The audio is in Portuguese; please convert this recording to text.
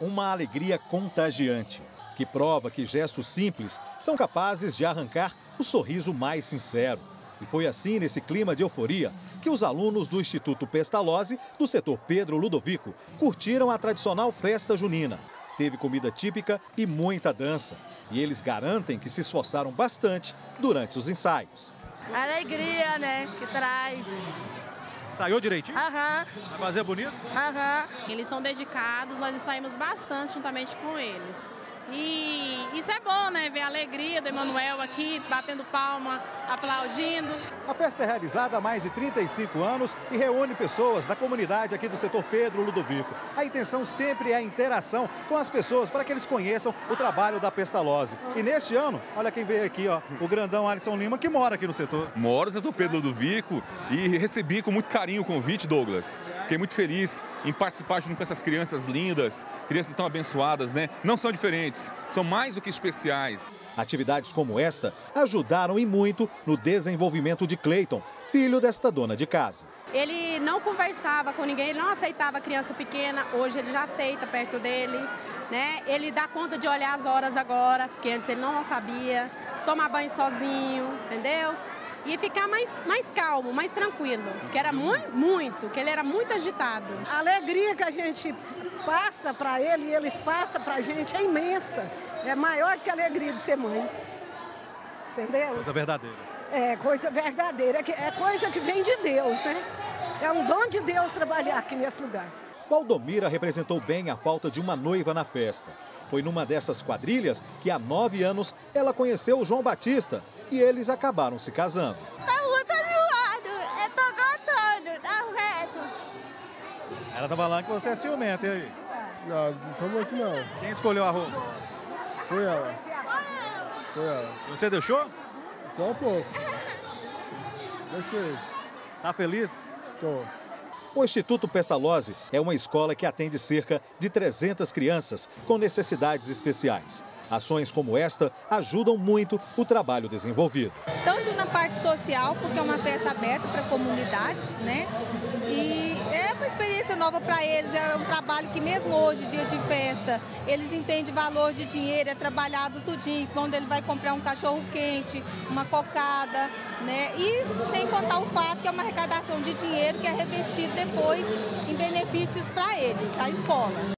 uma alegria contagiante, que prova que gestos simples são capazes de arrancar o sorriso mais sincero. E foi assim, nesse clima de euforia, que os alunos do Instituto Pestalozzi, do setor Pedro Ludovico, curtiram a tradicional festa junina. Teve comida típica e muita dança. E eles garantem que se esforçaram bastante durante os ensaios. Alegria, né? Que traz. Saiu direitinho? Aham. Vai fazer bonito? Aham. Eles são dedicados, nós ensaiamos bastante juntamente com eles. E isso é bom, né? Ver a alegria do Emanuel aqui, batendo palma, aplaudindo. A festa é realizada há mais de 35 anos e reúne pessoas da comunidade aqui do setor Pedro Ludovico. A intenção sempre é a interação com as pessoas para que eles conheçam o trabalho da Pestalozzi. E neste ano, olha quem veio aqui, ó, o grandão Alisson Lima, que mora aqui no setor. Moro no setor Pedro Ludovico e recebi com muito carinho o convite, Douglas. Fiquei muito feliz em participar junto com essas crianças lindas, crianças tão abençoadas, né? Não são diferentes são mais do que especiais. Atividades como esta ajudaram e muito no desenvolvimento de Cleiton, filho desta dona de casa. Ele não conversava com ninguém, ele não aceitava criança pequena, hoje ele já aceita perto dele, né? Ele dá conta de olhar as horas agora, porque antes ele não sabia, tomar banho sozinho, entendeu? E ficar mais, mais calmo, mais tranquilo, que era muito, muito, que ele era muito agitado. A alegria que a gente passa para ele e eles passam para a gente é imensa. É maior que a alegria de ser mãe. Entendeu? Coisa verdadeira. É, coisa verdadeira. É coisa que vem de Deus, né? É um dom de Deus trabalhar aqui nesse lugar. Valdomira representou bem a falta de uma noiva na festa. Foi numa dessas quadrilhas que há nove anos ela conheceu o João Batista e eles acabaram se casando. Tá muito animado, eu tô gostando, tá reto. Ela tá falando que você é ciumenta, e aí? Não, não foi muito não. Quem escolheu a roupa? Foi ela. Foi ela. Você deixou? Só um pouco. Deixei. Tá feliz? Tô. O Instituto Pestalozzi é uma escola que atende cerca de 300 crianças com necessidades especiais. Ações como esta ajudam muito o trabalho desenvolvido. Tanto na parte social, porque é uma festa aberta para a comunidade, né? E é uma experiência nova para eles, é um trabalho que mesmo hoje, dia de festa, eles entendem valor de dinheiro, é trabalhado tudinho, quando ele vai comprar um cachorro quente, uma cocada, né? E sem contar o fato que é uma arrecadação de dinheiro que é revestido depois em benefícios para ele, a escola.